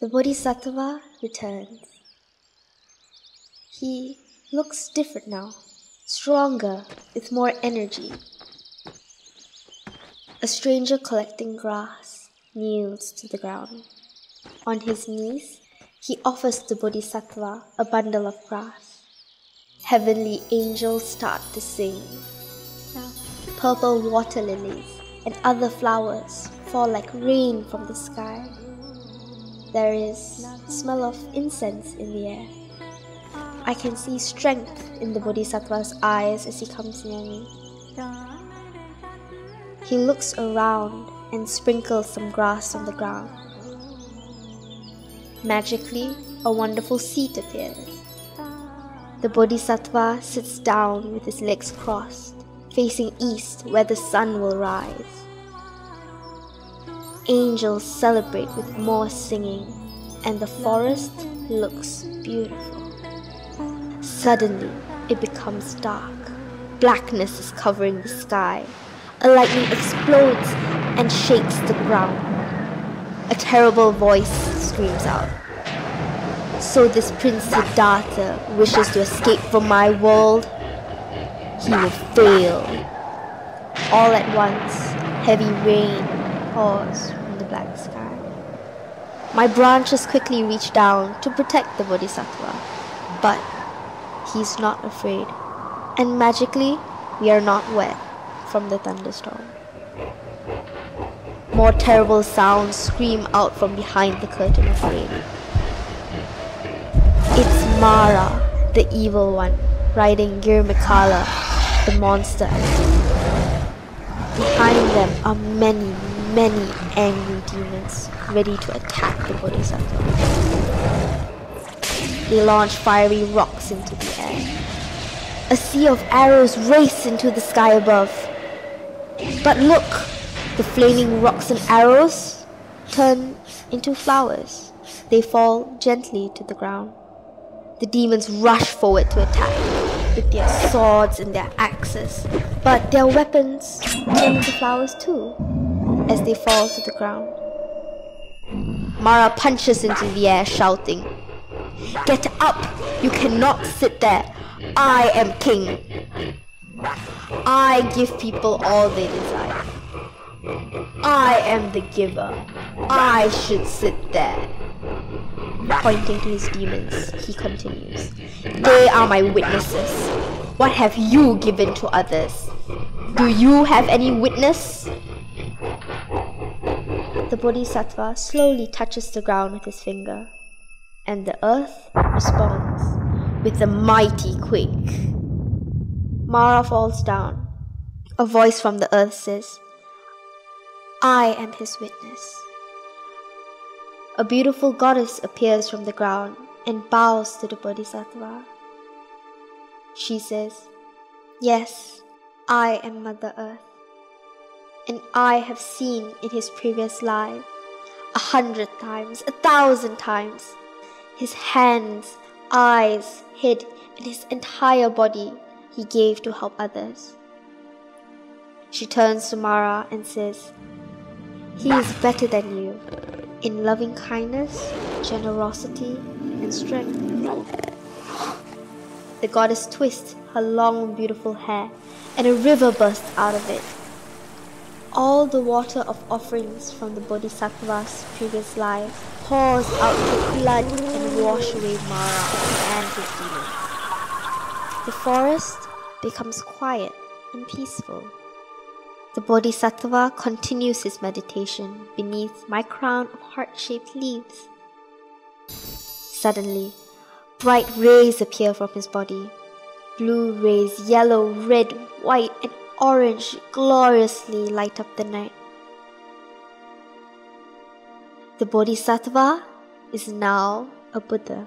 The Bodhisattva returns. He looks different now, stronger, with more energy. A stranger collecting grass kneels to the ground. On his knees, he offers the Bodhisattva a bundle of grass. Heavenly angels start to sing. Purple water lilies and other flowers fall like rain from the sky. There is smell of incense in the air. I can see strength in the Bodhisattva's eyes as he comes near me. He looks around and sprinkles some grass on the ground. Magically, a wonderful seat appears. The Bodhisattva sits down with his legs crossed, facing east where the sun will rise. Angels celebrate with more singing, and the forest looks beautiful. Suddenly, it becomes dark. Blackness is covering the sky. A lightning explodes and shakes the ground. A terrible voice screams out. So this Prince Siddhartha wishes to escape from my world? He will fail. All at once, heavy rain pours the black sky. My branches quickly reach down to protect the Bodhisattva, but he's not afraid. And magically, we are not wet from the thunderstorm. More terrible sounds scream out from behind the curtain of rain. It's Mara, the evil one, riding Girimekhala, the monster Behind them are many, many angry demons ready to attack the Bodhisattva. They launch fiery rocks into the air. A sea of arrows race into the sky above. But look, the flaming rocks and arrows turn into flowers. They fall gently to the ground. The demons rush forward to attack with their swords and their axes, but their weapons turn into flowers too as they fall to the ground. Mara punches into the air, shouting, Get up! You cannot sit there! I am king! I give people all they desire. I am the giver. I should sit there. Pointing to his demons, he continues, They are my witnesses. What have you given to others? Do you have any witness? The Bodhisattva slowly touches the ground with his finger, and the earth responds with a mighty quake. Mara falls down. A voice from the earth says, I am his witness. A beautiful goddess appears from the ground and bows to the Bodhisattva. She says, Yes, I am Mother Earth, and I have seen in his previous life a hundred times, a thousand times, his hands, eyes, head, and his entire body he gave to help others. She turns to Mara and says, He is better than you in loving kindness, generosity, and strength. The goddess twists her long, beautiful hair, and a river bursts out of it. All the water of offerings from the Bodhisattva's previous life pours out to flood and wash away Mara and his demons. The forest becomes quiet and peaceful. The Bodhisattva continues his meditation beneath my crown of heart-shaped leaves. Suddenly, bright rays appear from his body. Blue rays, yellow, red, white, and orange gloriously light up the night. The Bodhisattva is now a Buddha,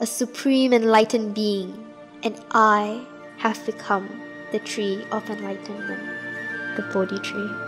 a supreme enlightened being, and I have become the tree of enlightenment, the Bodhi tree.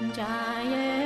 die